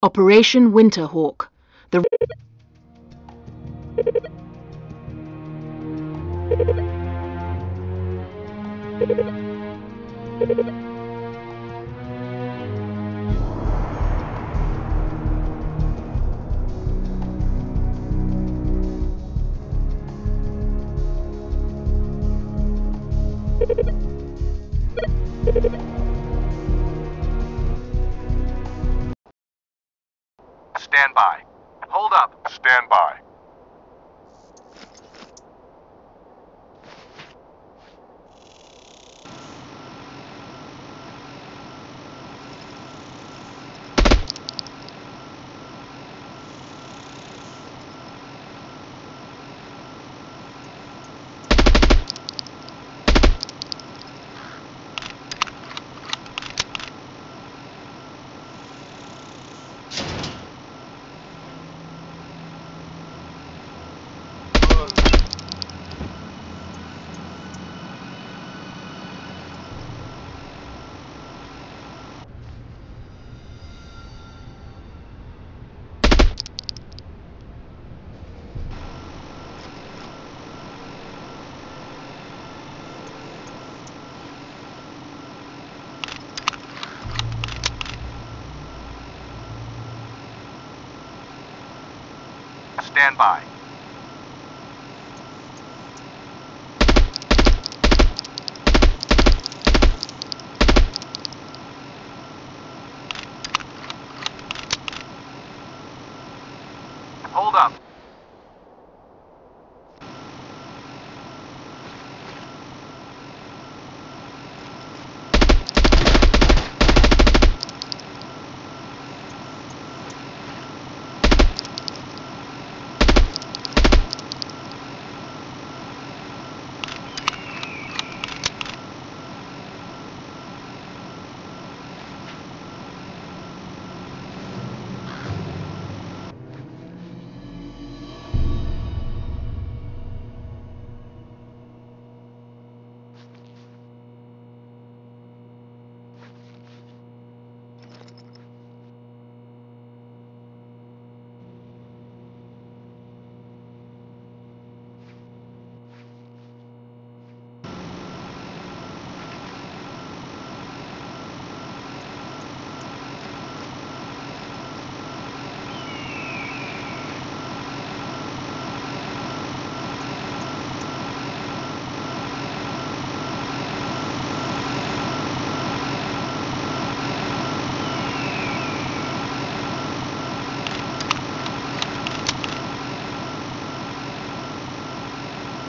Operation Winterhawk. The Stand by. Hold up. Stand by. Stand by.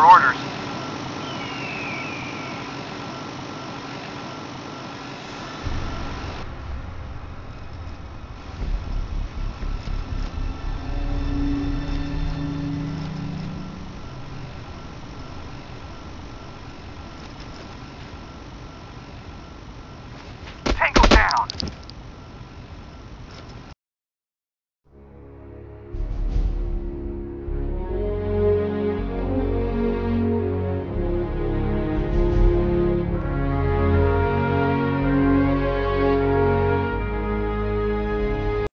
for orders.